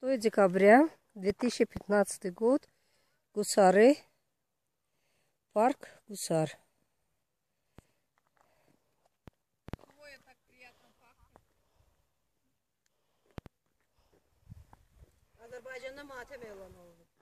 6 декабря 2015 год. Гусары. Парк Гусар. Хвоя. Azərbaycanda matəm elan olunub.